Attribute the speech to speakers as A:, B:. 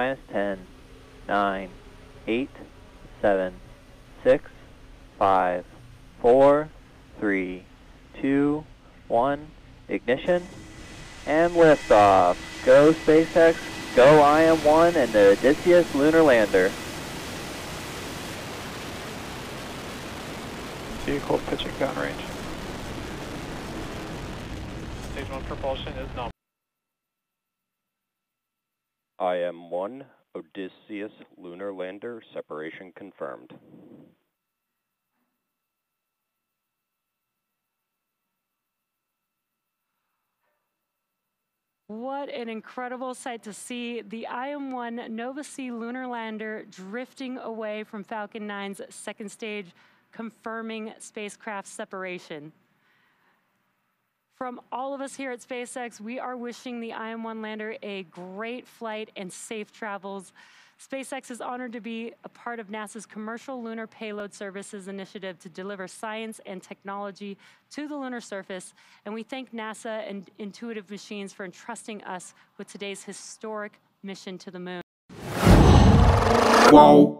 A: minus 10, 9, 8, 7, 6, 5, 4, 3, 2, 1, ignition, and liftoff. Go SpaceX, go IM-1 and the Odysseus lunar lander.
B: Vehicle pitching downrange.
C: Stage 1 propulsion is nominal.
D: IM-1, Odysseus lunar lander, separation confirmed.
E: What an incredible sight to see the IM-1 Nova C lunar lander drifting away from Falcon 9's second stage, confirming spacecraft separation. From all of us here at SpaceX, we are wishing the IM-1 lander a great flight and safe travels. SpaceX is honored to be a part of NASA's Commercial Lunar Payload Services initiative to deliver science and technology to the lunar surface, and we thank NASA and Intuitive Machines for entrusting us with today's historic mission to the moon.
F: Whoa.